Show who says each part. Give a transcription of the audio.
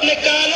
Speaker 1: अपने काल